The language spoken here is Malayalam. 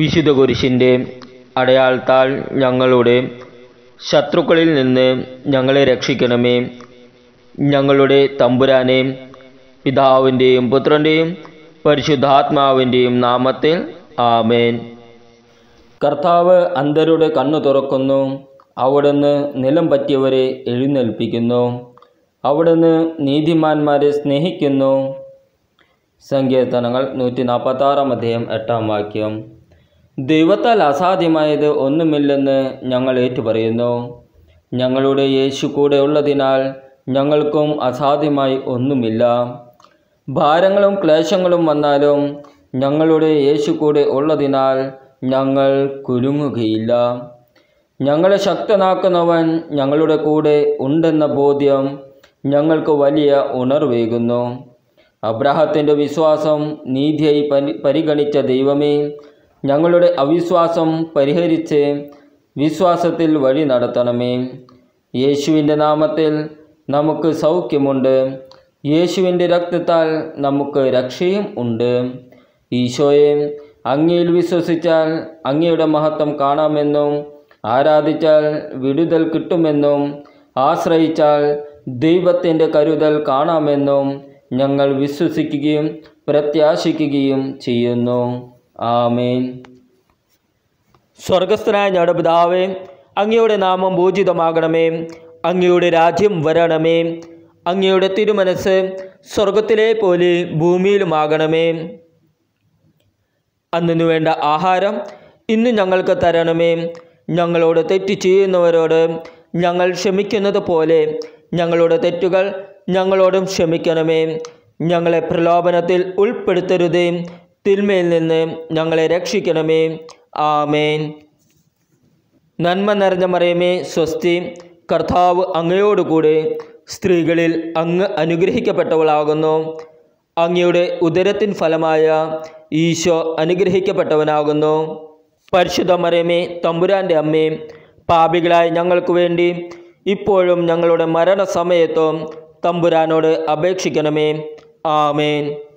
വിശുദ്ധ കുരിശിന്റെ അടയാളത്താൽ ഞങ്ങളുടെ ശത്രുക്കളിൽ നിന്ന് ഞങ്ങളെ രക്ഷിക്കണമേ. ഞങ്ങളുടെ തമ്പുരാനെ പിതാവിന്റെയും പുത്രന്റെയും പരിശുദ്ധാത്മാവിന്റെയും നാമത്തിൽ ആമേൻ. കർത്താവ് അന്ധരുടെ കണ്ണു തുറക്കുന്നു അവിടുന്ന് നിലം പറ്റിയവരെ എഴുന്നേൽപ്പിക്കുന്നു അവിടുന്ന് നീതിമാന്മാരെ സ്നേഹിക്കുന്നു. സങ്കീർത്തനങ്ങൾ നൂറ്റി നാൽപ്പത്താറാം അധ്യയം എട്ടാം വാക്യം. ദൈവത്താൽ അസാധ്യമായത് ഒന്നുമില്ലെന്ന് ഞങ്ങൾ ഏറ്റുപറയുന്നു. ഞങ്ങളുടെ യേശു കൂടെ ഉള്ളതിനാൽ ഞങ്ങൾക്കും അസാധ്യമായി ഒന്നുമില്ല. ഭാരങ്ങളും ക്ലേശങ്ങളും വന്നാലും ഞങ്ങളുടെ യേശു കൂടെ ഉള്ളതിനാൽ ഞങ്ങൾ കുലുങ്ങുകയില്ല ഞങ്ങളെ ശക്തനാക്കുന്നവൻ ഞങ്ങളുടെ കൂടെ ഉണ്ടെന്ന ബോധ്യം ഞങ്ങൾക്ക് വലിയ ഉണർവേകുന്നു. അബ്രാഹത്തിന്റെ വിശ്വാസം നീതിയായി പരി പരിഗണിച്ച ദൈവമേ ഞങ്ങളുടെ അവിശ്വാസം പരിഹരിച്ച് വിശ്വാസത്തിൽ വഴി നടത്തണമേ. യേശുവിന്റെ നാമത്തിൽ നമുക്ക് സൗഖ്യമുണ്ട്. യേശുവിന്റെ രക്തത്താൽ നമുക്ക് രക്ഷയും ഉണ്ട്. ഈശോയെ അങ്ങയിൽ വിശ്വസിച്ചാൽ അങ്ങയുടെ മഹത്വം കാണാമെന്നും ആരാധിച്ചാൽ വിടുതൽ കിട്ടുമെന്നും ആശ്രയിച്ചാൽ ദൈവത്തിന്റെ കരുതൽ കാണാമെന്നും ഞങ്ങൾ വിശ്വസിക്കുകയും പ്രത്യാശിക്കുകയും ചെയ്യുന്നു. ആമേൻ. സ്വർഗസ്ഥനായ ഞങ്ങളുടെ പിതാവേ അങ്ങയുടെ നാമം പൂജിതമാകണമേ. അങ്ങയുടെ രാജ്യം വരണമേ. അങ്ങയുടെ തിരുമനസ് സ്വർഗത്തിലെ പോലെ ഭൂമിയിലുമാകണമേ. അന്നിനു വേണ്ട ആഹാരം ഇന്ന് ഞങ്ങൾക്ക് തരണമേ. ഞങ്ങളോട് തെറ്റ് ചെയ്യുന്നവരോട് ഞങ്ങൾ ക്ഷമിക്കുന്നത് പോലെ ഞങ്ങളുടെ തെറ്റുകൾ ഞങ്ങളോടും ക്ഷമിക്കണമേ. ഞങ്ങളെ പ്രലോഭനത്തിൽ ഉൾപ്പെടുത്തരുതേ. തിന്മയിൽ നിന്ന് ഞങ്ങളെ രക്ഷിക്കണമേ. ആമേൻ. നന്മ നിറഞ്ഞ മറിയമേ സ്വസ്തി. കർത്താവ് അങ്ങയോടുകൂടെ സ്ത്രീകളിൽ അങ്ങ് അനുഗ്രഹിക്കപ്പെട്ടവളാകുന്നു. അങ്ങയുടെ ഉദരത്തിൻ ഫലമായ ഈശോ അനുഗ്രഹിക്കപ്പെട്ടവനാകുന്നു. പരിശുദ്ധ മറിയമേ തമ്പുരാന്റെ അമ്മേ പാപികളായ ഞങ്ങൾക്ക് വേണ്ടി ഇപ്പോഴും ഞങ്ങളുടെ മരണസമയത്തും തമ്പുരാനോട് അപേക്ഷിക്കണമേ. ആമേൻ.